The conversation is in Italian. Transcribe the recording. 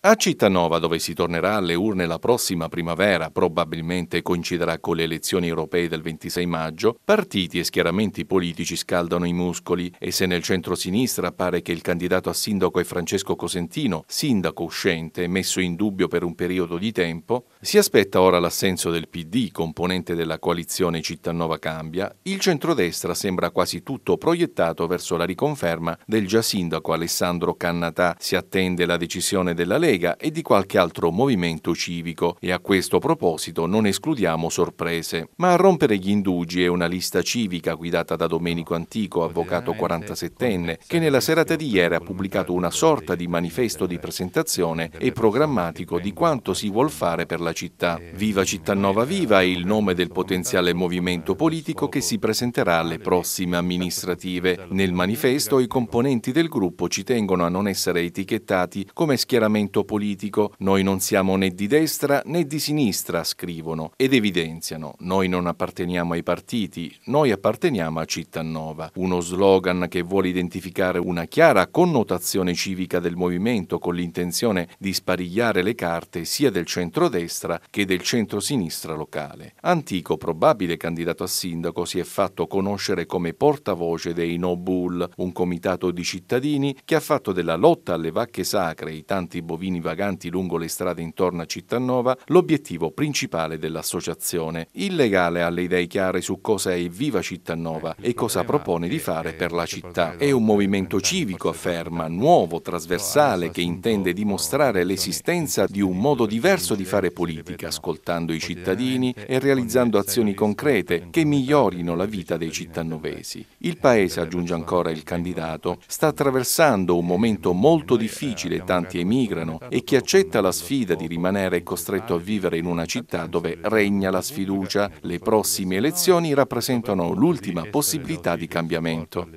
A Cittanova, dove si tornerà alle urne la prossima primavera, probabilmente coinciderà con le elezioni europee del 26 maggio, partiti e schieramenti politici scaldano i muscoli. E se nel centro-sinistra pare che il candidato a sindaco è Francesco Cosentino, sindaco uscente, messo in dubbio per un periodo di tempo, si aspetta ora l'assenso del PD, componente della coalizione Cittanova Cambia, il centrodestra sembra quasi tutto proiettato verso la riconferma del già sindaco Alessandro Cannatà, si attende la decisione della Lega Lega e di qualche altro movimento civico e a questo proposito non escludiamo sorprese. Ma a rompere gli indugi è una lista civica guidata da Domenico Antico, avvocato 47enne, che nella serata di ieri ha pubblicato una sorta di manifesto di presentazione e programmatico di quanto si vuol fare per la città. Viva Cittanova Viva è il nome del potenziale movimento politico che si presenterà alle prossime amministrative. Nel manifesto i componenti del gruppo ci tengono a non essere etichettati come schieramento movimento politico, noi non siamo né di destra né di sinistra, scrivono, ed evidenziano, noi non apparteniamo ai partiti, noi apparteniamo a Cittanova, uno slogan che vuole identificare una chiara connotazione civica del movimento con l'intenzione di sparigliare le carte sia del centrodestra che del centro-sinistra locale. Antico, probabile candidato a sindaco, si è fatto conoscere come portavoce dei No Bull, un comitato di cittadini che ha fatto della lotta alle vacche sacre i tanti bovini bovini vaganti lungo le strade intorno a Cittanova l'obiettivo principale dell'associazione. Il legale ha le idee chiare su cosa è Viva Cittanova e cosa propone di fare per la città. È un movimento civico, afferma, nuovo, trasversale, che intende dimostrare l'esistenza di un modo diverso di fare politica, ascoltando i cittadini e realizzando azioni concrete che migliorino la vita dei cittanovesi. Il paese, aggiunge ancora il candidato, sta attraversando un momento molto difficile, tanti emigrano, e chi accetta la sfida di rimanere costretto a vivere in una città dove regna la sfiducia, le prossime elezioni rappresentano l'ultima possibilità di cambiamento.